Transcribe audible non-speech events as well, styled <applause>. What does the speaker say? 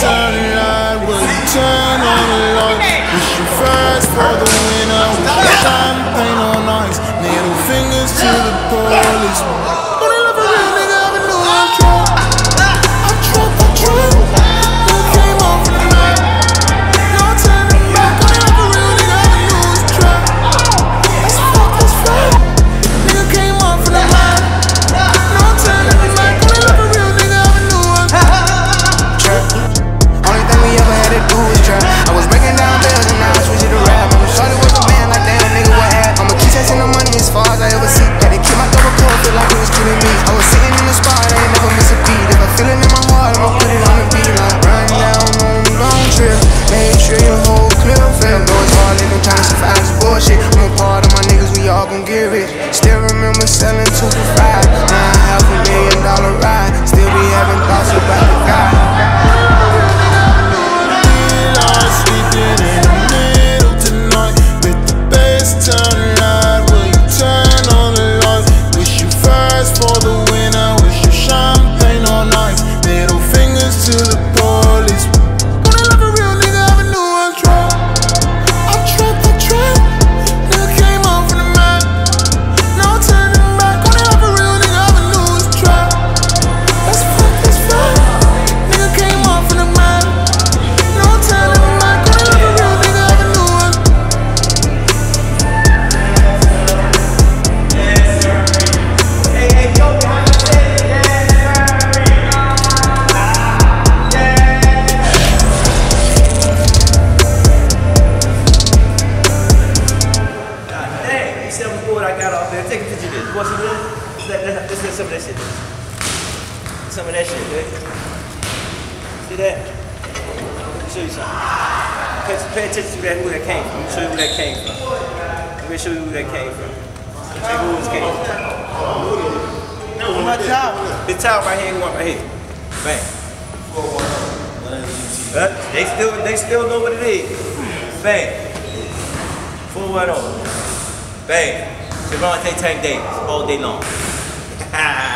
turn light, will you turn on the light? Wish you first for the winner, Time champagne on ice. Needle fingers to the police. selling to. the Let's, let, let's do some of that shit. Some of that shit, dude. See that? Let me show you something. Pay, pay attention to that, who that came from. Let me show you who that came from. Let me show you where that came from. Check who was came from. No, my towel. This towel right here one right here. Bang. Uh, they still they still know what it is. Bang. Full one on. Bang. Gervonta Tank Davis all day long. Ha <laughs> ha!